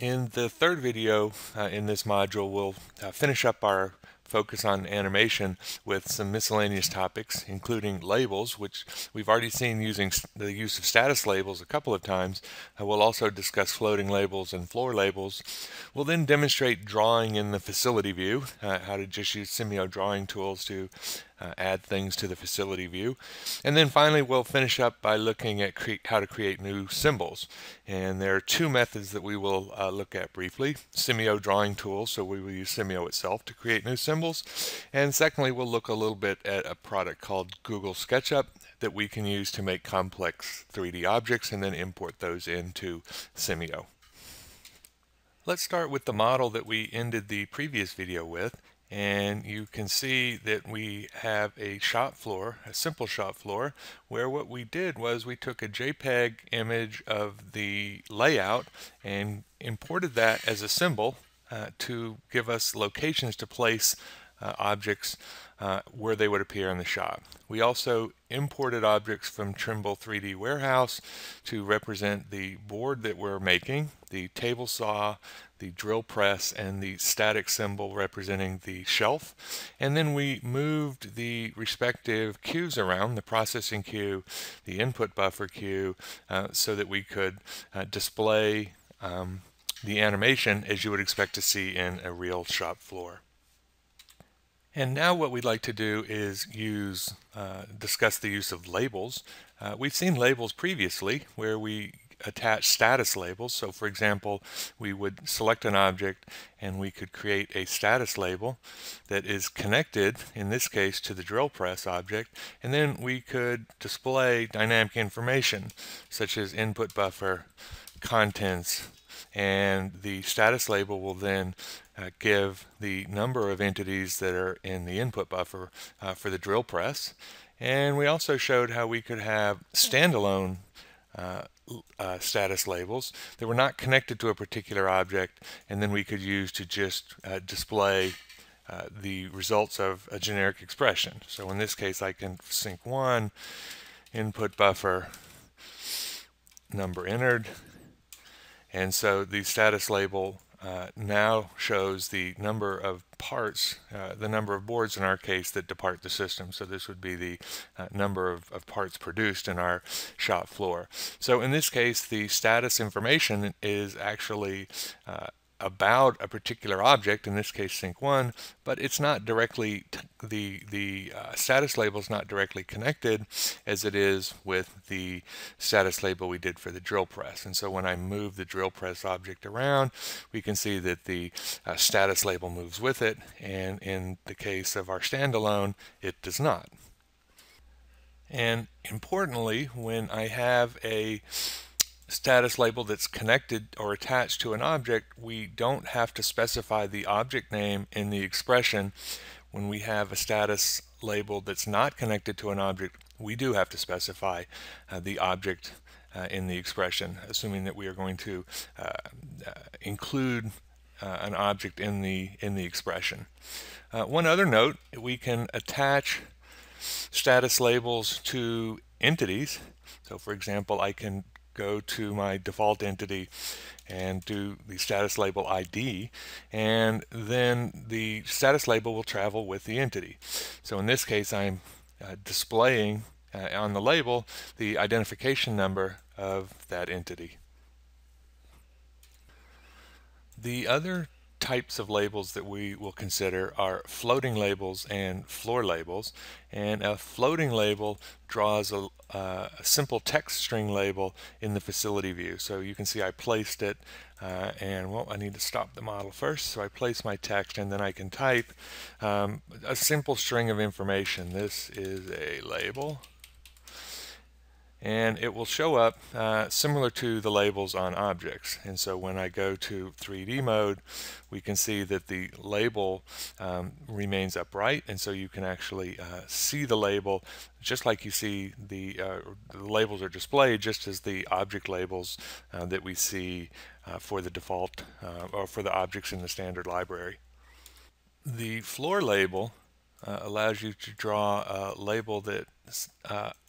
In the third video uh, in this module, we'll uh, finish up our focus on animation with some miscellaneous topics, including labels, which we've already seen using the use of status labels a couple of times. Uh, we'll also discuss floating labels and floor labels. We'll then demonstrate drawing in the facility view, uh, how to just use Simio drawing tools to uh, add things to the facility view. And then finally we'll finish up by looking at how to create new symbols. And there are two methods that we will uh, look at briefly. Simio drawing tools, so we will use Simio itself to create new symbols. And secondly we'll look a little bit at a product called Google SketchUp that we can use to make complex 3D objects and then import those into Simio. Let's start with the model that we ended the previous video with and you can see that we have a shop floor, a simple shop floor, where what we did was we took a JPEG image of the layout and imported that as a symbol uh, to give us locations to place objects uh, where they would appear in the shop. We also imported objects from Trimble 3D Warehouse to represent the board that we're making, the table saw, the drill press, and the static symbol representing the shelf. And then we moved the respective queues around, the processing queue, the input buffer queue, uh, so that we could uh, display um, the animation as you would expect to see in a real shop floor. And now what we'd like to do is use, uh, discuss the use of labels. Uh, we've seen labels previously where we attach status labels. So for example, we would select an object and we could create a status label that is connected, in this case, to the drill press object. And then we could display dynamic information such as input buffer, contents, and the status label will then uh, give the number of entities that are in the input buffer uh, for the drill press. And we also showed how we could have standalone uh, uh, status labels that were not connected to a particular object and then we could use to just uh, display uh, the results of a generic expression. So in this case I can sink one, input buffer, number entered, and so the status label uh, now shows the number of parts, uh, the number of boards in our case that depart the system. So this would be the uh, number of, of, parts produced in our shop floor. So in this case, the status information is actually uh, about a particular object, in this case sink 1, but it's not directly, the, the uh, status label is not directly connected as it is with the status label we did for the drill press. And so when I move the drill press object around, we can see that the uh, status label moves with it, and in the case of our standalone, it does not. And importantly, when I have a status label that's connected or attached to an object, we don't have to specify the object name in the expression. When we have a status label that's not connected to an object, we do have to specify uh, the object uh, in the expression, assuming that we are going to uh, uh include uh, an object in the in the expression. Uh, one other note, we can attach status labels to entities. So for example, I can go to my default entity and do the status label ID and then the status label will travel with the entity. So in this case I'm uh, displaying uh, on the label the identification number of that entity. The other types of labels that we will consider are floating labels and floor labels. And a floating label draws a, uh, a simple text string label in the facility view. So you can see I placed it uh, and well I need to stop the model first so I place my text and then I can type um, a simple string of information. This is a label and it will show up uh, similar to the labels on objects. And so when I go to 3D mode, we can see that the label um, remains upright, and so you can actually uh, see the label just like you see the, uh, the, labels are displayed just as the object labels uh, that we see uh, for the default uh, or for the objects in the standard library. The floor label allows you to draw a label that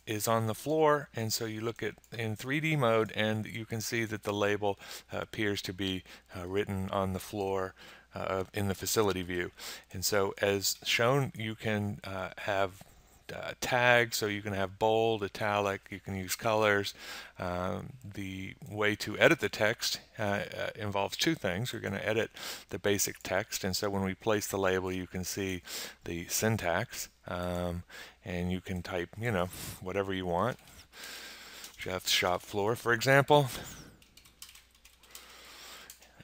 is on the floor and so you look at in 3D mode and you can see that the label uh, appears to be uh, written on the floor uh, in the facility view. And so as shown you can uh, have uh, tags so you can have bold italic you can use colors. Um, the way to edit the text uh, uh, involves two things. We're going to edit the basic text and so when we place the label you can see the syntax um, and you can type you know whatever you want. Jeff's shop floor for example.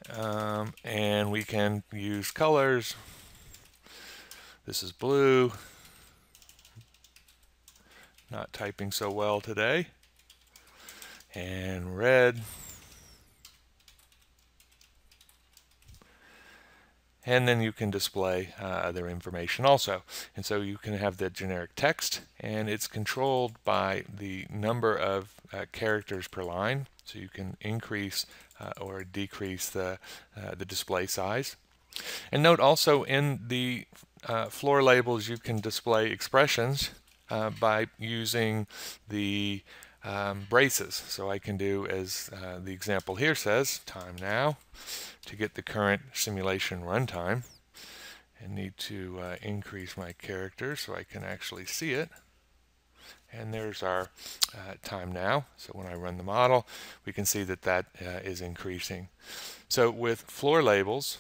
Um, and we can use colors. This is blue not typing so well today. And red. And then you can display uh, other information also. And so you can have the generic text, and it's controlled by the number of uh, characters per line. So you can increase uh, or decrease the, uh, the display size. And note also in the uh, floor labels you can display expressions uh, by using the um, braces. So I can do as uh, the example here says, time now to get the current simulation runtime and need to uh, increase my character so I can actually see it. And there's our uh, time now. So when I run the model, we can see that that uh, is increasing. So with floor labels,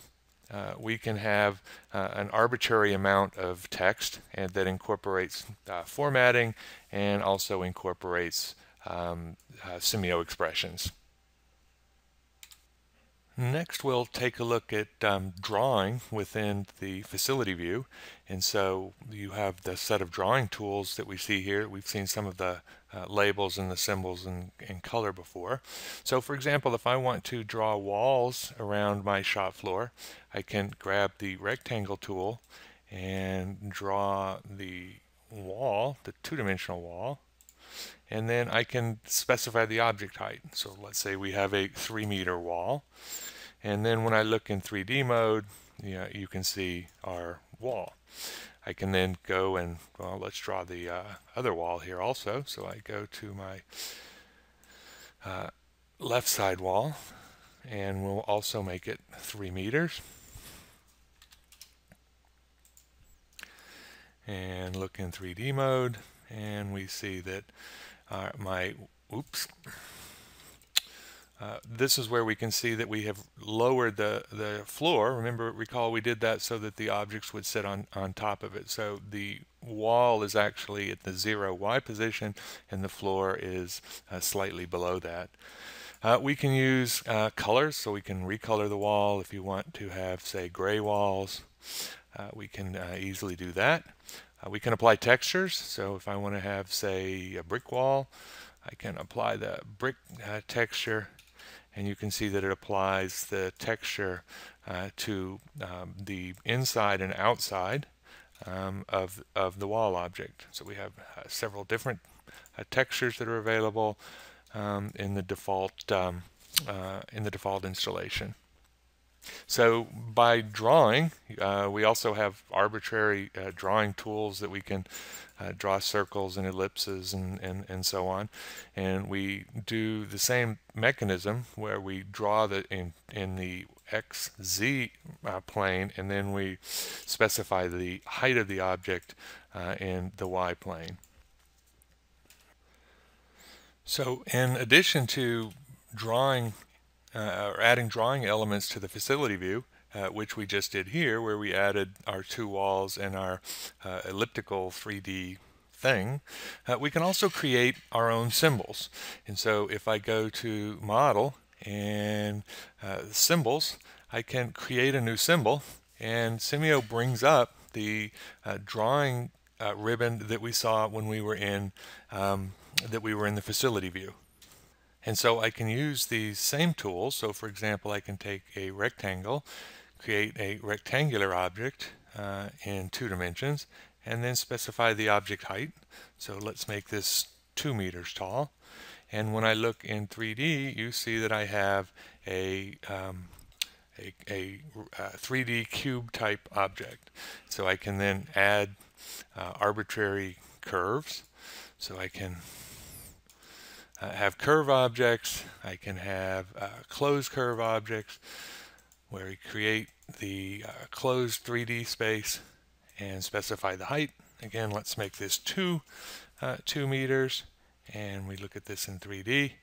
uh, we can have uh, an arbitrary amount of text and that incorporates uh, formatting and also incorporates um, uh, Simio expressions. Next, we'll take a look at um, drawing within the facility view. And so you have the set of drawing tools that we see here. We've seen some of the uh, labels and the symbols in, in color before. So for example, if I want to draw walls around my shop floor, I can grab the rectangle tool and draw the wall, the two-dimensional wall, and then I can specify the object height. So let's say we have a three meter wall. And then when I look in 3D mode, you, know, you can see our wall. I can then go and, well, let's draw the uh, other wall here also. So I go to my uh, left side wall and we'll also make it three meters. And look in 3D mode and we see that uh, my, oops, uh, this is where we can see that we have lowered the, the floor. Remember, recall we did that so that the objects would sit on, on top of it. So the wall is actually at the zero Y position and the floor is uh, slightly below that. Uh, we can use uh, colors, so we can recolor the wall if you want to have, say, gray walls. Uh, we can uh, easily do that. We can apply textures, so if I want to have, say, a brick wall, I can apply the brick texture and you can see that it applies the texture uh, to um, the inside and outside um, of, of the wall object. So we have uh, several different uh, textures that are available um, in the default um, uh, in the default installation. So by drawing, uh, we also have arbitrary uh, drawing tools that we can uh, draw circles and ellipses and, and, and so on. And we do the same mechanism where we draw the in, in the XZ uh, plane and then we specify the height of the object uh, in the Y plane. So in addition to drawing uh, or adding drawing elements to the facility view, uh, which we just did here, where we added our two walls and our uh, elliptical 3D thing, uh, we can also create our own symbols. And so if I go to Model and uh, Symbols, I can create a new symbol, and Simio brings up the uh, drawing ribbon that we saw when we were in um, that we were in the facility view. And so I can use these same tools. So for example, I can take a rectangle, create a rectangular object uh, in two dimensions, and then specify the object height. So let's make this two meters tall. And when I look in 3D, you see that I have a, um, a, a, a, uh, 3D cube type object. So I can then add uh, arbitrary curves So I can uh, have curve objects, I can have uh, closed curve objects where we create the uh, closed 3D space and specify the height. Again, let's make this two, uh, two meters and we look at this in 3D.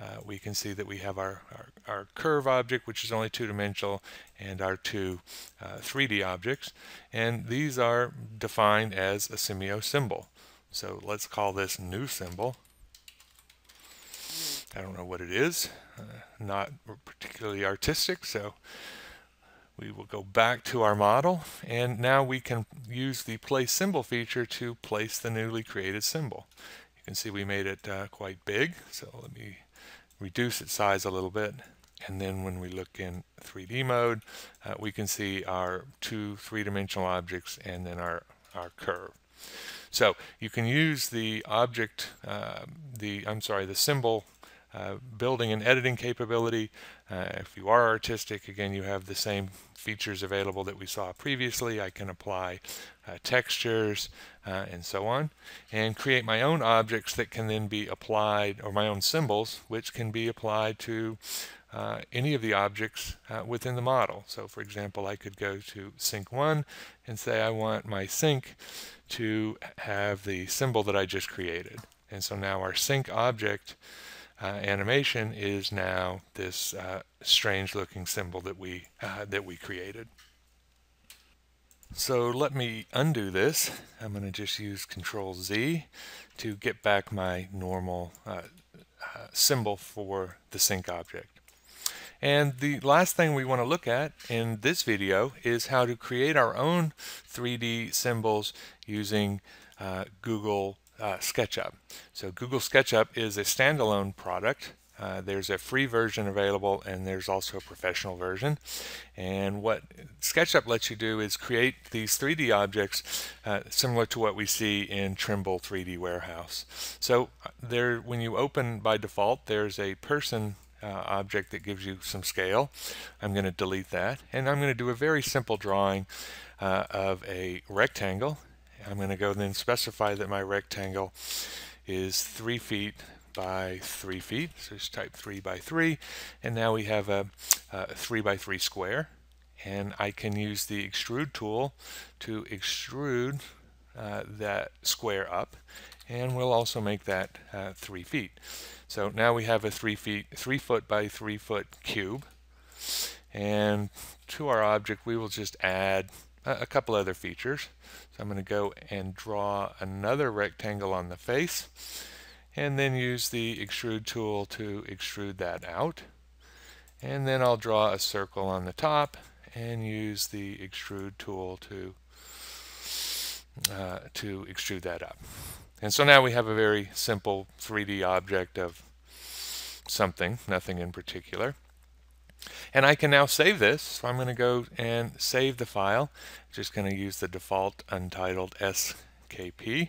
Uh, we can see that we have our, our, our, curve object, which is only two-dimensional, and our two uh, 3D objects. And these are defined as a Simio symbol. So let's call this new symbol. I don't know what it is, uh, not particularly artistic, so we will go back to our model, and now we can use the place symbol feature to place the newly created symbol. You can see we made it uh, quite big, so let me reduce its size a little bit. And then when we look in 3D mode, uh, we can see our two three-dimensional objects and then our, our curve. So you can use the object, uh, the I'm sorry, the symbol uh, building and editing capability. Uh, if you are artistic, again, you have the same features available that we saw previously. I can apply uh, textures uh, and so on, and create my own objects that can then be applied, or my own symbols, which can be applied to uh, any of the objects within the model. So for example, I could go to sink 1 and say I want my sink to have the symbol that I just created. And so now our sink object uh, animation is now this uh, strange looking symbol that we uh, that we created. So let me undo this. I'm going to just use Control Z to get back my normal uh, uh, symbol for the sink object. And the last thing we want to look at in this video is how to create our own 3D symbols using uh, Google uh, SketchUp. So Google SketchUp is a standalone product. Uh, there's a free version available and there's also a professional version. And what SketchUp lets you do is create these 3D objects uh, similar to what we see in Trimble 3D Warehouse. So uh, there, when you open by default, there's a person uh, object that gives you some scale. I'm going to delete that and I'm going to do a very simple drawing uh, of a rectangle I'm going to go then specify that my rectangle is 3 feet by 3 feet. So just type 3 by 3 and now we have a, a 3 by 3 square and I can use the extrude tool to extrude uh, that square up and we'll also make that uh, 3 feet. So now we have a 3 feet 3 foot by 3 foot cube and to our object we will just add a couple other features. So I'm going to go and draw another rectangle on the face and then use the extrude tool to extrude that out. And then I'll draw a circle on the top and use the extrude tool to uh, to extrude that up. And so now we have a very simple 3D object of something, nothing in particular. And I can now save this. So I'm going to go and save the file. Just going to use the default untitled SKP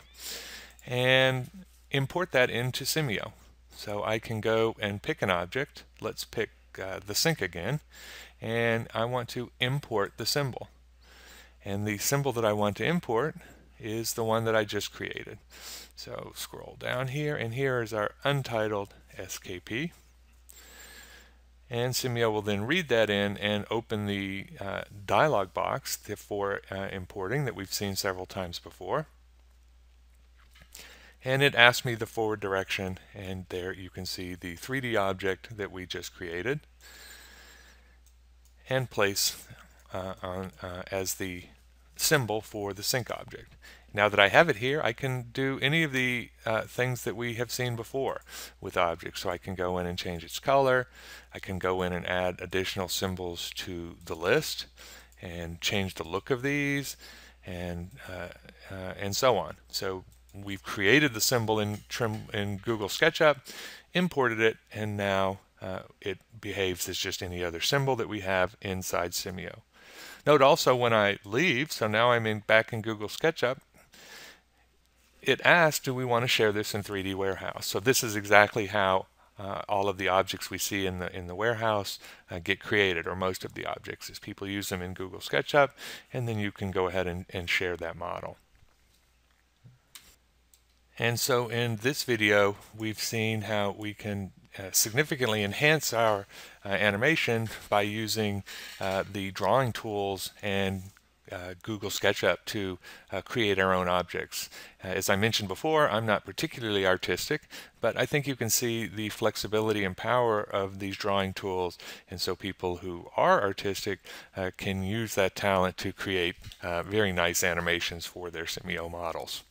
and import that into Simio. So I can go and pick an object. Let's pick uh, the sink again. And I want to import the symbol. And the symbol that I want to import is the one that I just created. So scroll down here, and here is our untitled SKP. And Simio will then read that in and open the uh, dialog box for uh, importing that we've seen several times before. And it asks me the forward direction, and there you can see the 3D object that we just created and place uh, on, uh, as the symbol for the sink object. Now that I have it here, I can do any of the uh, things that we have seen before with objects. So I can go in and change its color. I can go in and add additional symbols to the list and change the look of these and uh, uh, and so on. So we've created the symbol in trim in Google SketchUp, imported it, and now uh, it behaves as just any other symbol that we have inside Simio. Note also when I leave, so now I'm in back in Google SketchUp, it asks, do we want to share this in 3D Warehouse? So this is exactly how uh, all of the objects we see in the in the warehouse uh, get created, or most of the objects, is people use them in Google SketchUp, and then you can go ahead and, and share that model. And so in this video, we've seen how we can uh, significantly enhance our uh, animation by using uh, the drawing tools and uh, Google SketchUp to uh, create our own objects. Uh, as I mentioned before, I'm not particularly artistic, but I think you can see the flexibility and power of these drawing tools, and so people who are artistic can use that talent to create very nice animations for their Simio models.